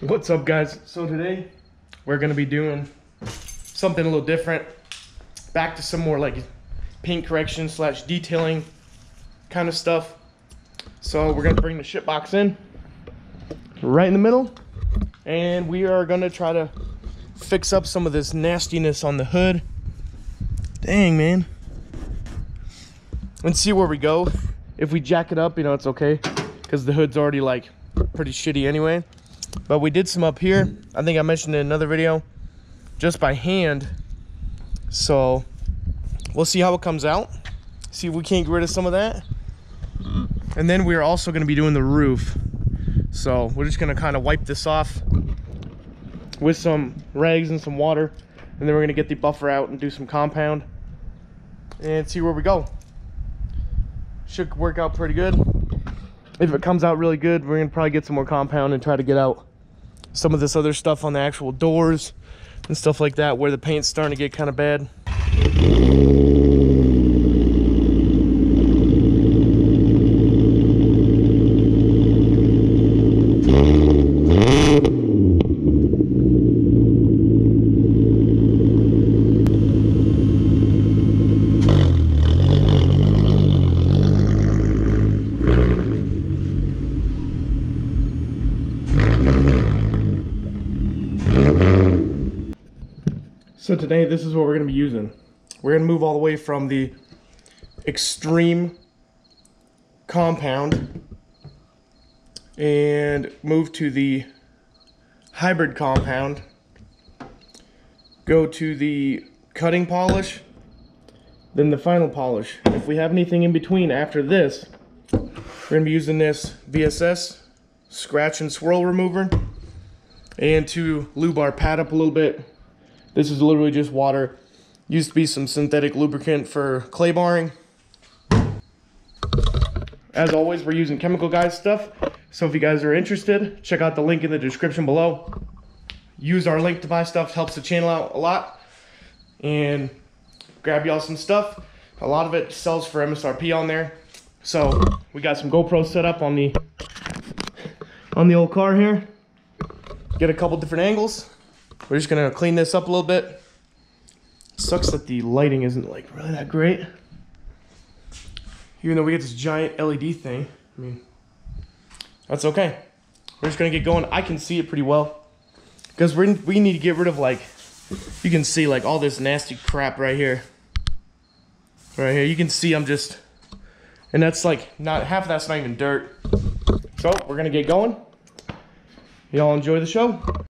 What's up guys? So today we're gonna be doing something a little different. Back to some more like paint correction slash detailing kind of stuff. So we're gonna bring the shit box in right in the middle and we are gonna try to fix up some of this nastiness on the hood. Dang man. And see where we go. If we jack it up, you know, it's okay because the hood's already like pretty shitty anyway. But we did some up here. I think I mentioned in another video, just by hand. So we'll see how it comes out. See if we can't get rid of some of that. And then we're also gonna be doing the roof. So we're just gonna kind of wipe this off with some rags and some water. And then we're gonna get the buffer out and do some compound and see where we go. Should work out pretty good. If it comes out really good, we're gonna probably get some more compound and try to get out some of this other stuff on the actual doors and stuff like that where the paint's starting to get kind of bad. So today, this is what we're gonna be using. We're gonna move all the way from the extreme compound and move to the hybrid compound. Go to the cutting polish, then the final polish. If we have anything in between after this, we're gonna be using this VSS scratch and swirl remover and to lube our pad up a little bit this is literally just water. Used to be some synthetic lubricant for clay barring. As always, we're using Chemical Guys stuff. So if you guys are interested, check out the link in the description below. Use our link to buy stuff, helps the channel out a lot. And grab y'all some stuff. A lot of it sells for MSRP on there. So we got some GoPro set up on the on the old car here. Get a couple different angles. We're just gonna clean this up a little bit. Sucks that the lighting isn't like really that great. Even though we get this giant LED thing, I mean, that's okay. We're just gonna get going. I can see it pretty well. Because we we need to get rid of like, you can see like all this nasty crap right here. Right here, you can see I'm just, and that's like, not half of that's not even dirt. So we're gonna get going. Y'all enjoy the show.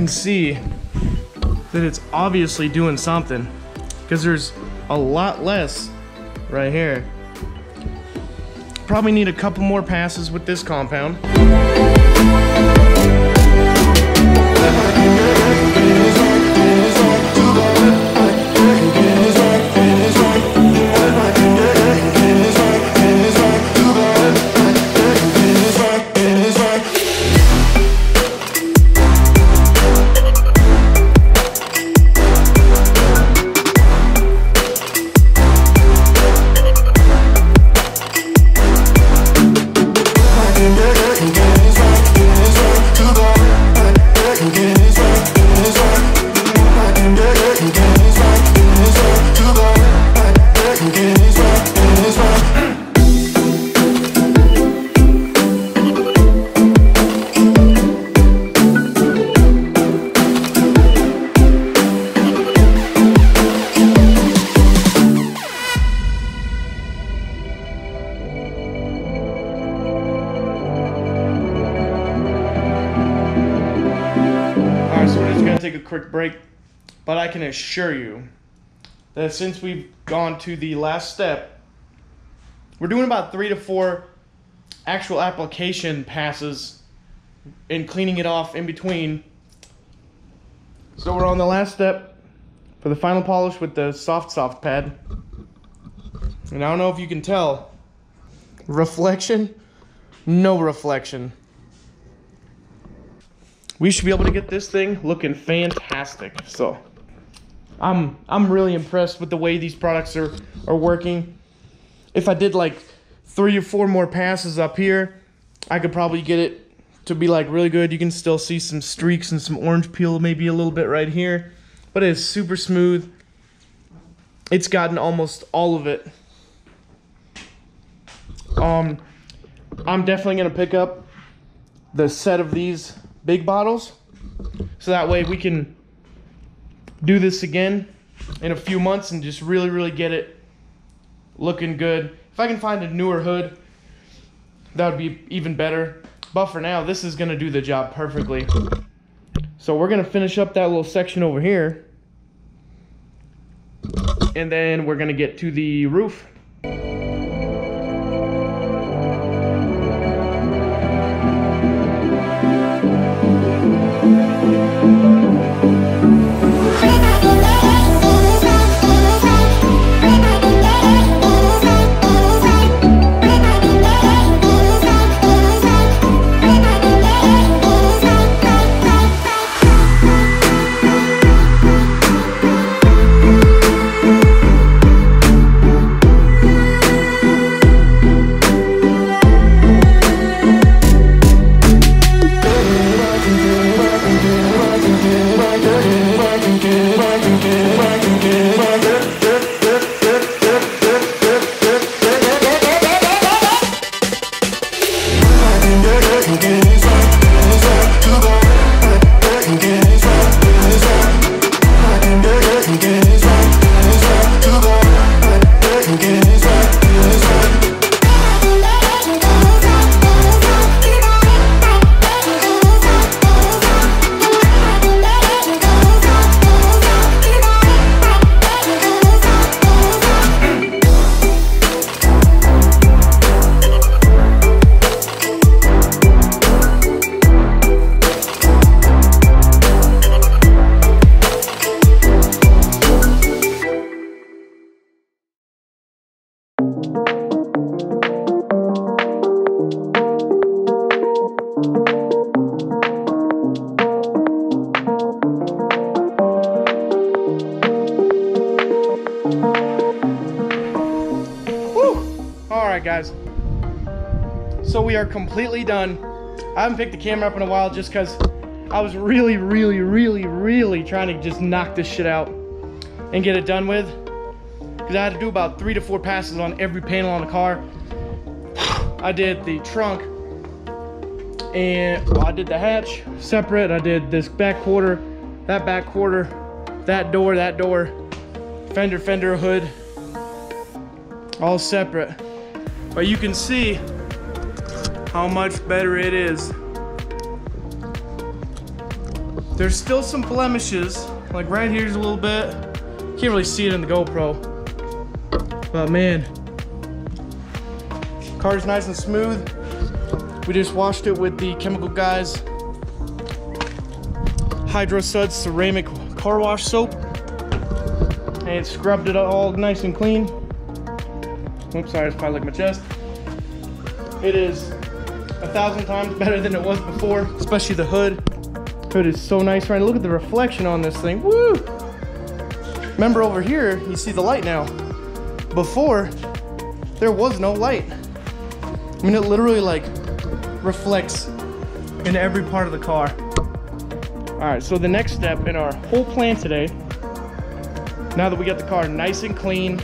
Can see that it's obviously doing something because there's a lot less right here. Probably need a couple more passes with this compound. Can assure you that since we've gone to the last step, we're doing about three to four actual application passes and cleaning it off in between. So we're on the last step for the final polish with the soft soft pad. And I don't know if you can tell, reflection, no reflection. We should be able to get this thing looking fantastic. So I'm I'm really impressed with the way these products are are working. If I did like three or four more passes up here, I could probably get it to be like really good. You can still see some streaks and some orange peel maybe a little bit right here, but it's super smooth. It's gotten almost all of it. Um, I'm definitely gonna pick up the set of these big bottles, so that way we can do this again in a few months and just really, really get it looking good. If I can find a newer hood, that would be even better. But for now, this is gonna do the job perfectly. So we're gonna finish up that little section over here. And then we're gonna get to the roof. So we are completely done. I haven't picked the camera up in a while just because I was really, really, really, really trying to just knock this shit out and get it done with. Because I had to do about three to four passes on every panel on the car. I did the trunk and well, I did the hatch separate. I did this back quarter, that back quarter, that door, that door, fender, fender, hood, all separate. But you can see how much better it is. There's still some blemishes, like right here's a little bit. Can't really see it in the GoPro. But man, car's nice and smooth. We just washed it with the Chemical Guys Hydro Suds ceramic car wash soap and it scrubbed it all nice and clean. Oops, sorry, it's probably like my chest. It is thousand times better than it was before, especially the hood. Hood is so nice right Look at the reflection on this thing. Woo! Remember over here, you see the light now. Before, there was no light. I mean, it literally like reflects in every part of the car. All right, so the next step in our whole plan today, now that we got the car nice and clean,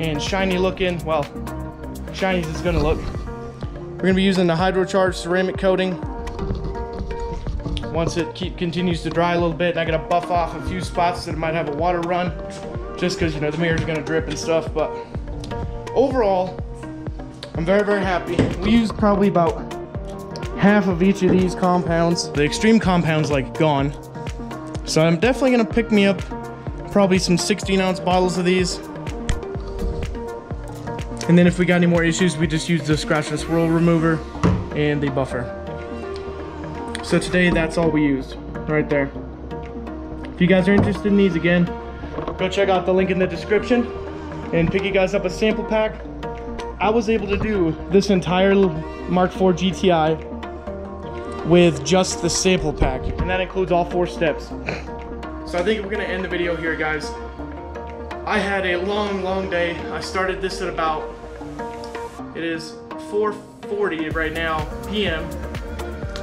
and shiny looking. Well, shiny as it's gonna look. We're gonna be using the hydrocharged ceramic coating. Once it keep, continues to dry a little bit, and I gotta buff off a few spots that might have a water run, just because you know the mirror's gonna drip and stuff. But overall, I'm very very happy. We used probably about half of each of these compounds. The extreme compounds like gone. So I'm definitely gonna pick me up probably some 16 ounce bottles of these and then if we got any more issues, we just use the scratch and swirl remover and the buffer. So today, that's all we used right there. If you guys are interested in these again, go check out the link in the description and pick you guys up a sample pack. I was able to do this entire Mark IV GTI with just the sample pack, and that includes all four steps. So I think we're gonna end the video here, guys. I had a long, long day. I started this at about, it is 4.40 right now, PM.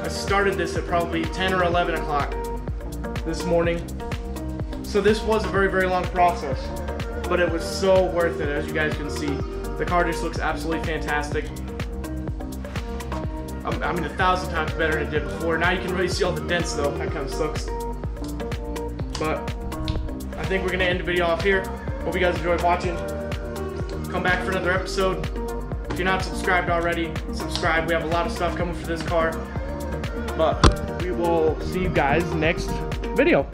I started this at probably 10 or 11 o'clock this morning. So this was a very, very long process, but it was so worth it, as you guys can see. The car just looks absolutely fantastic. I mean, a thousand times better than it did before. Now you can really see all the dents, though. That kind of sucks. But I think we're gonna end the video off here. Hope you guys enjoyed watching. Come back for another episode. If you're not subscribed already, subscribe. We have a lot of stuff coming for this car. But we will see you guys next video.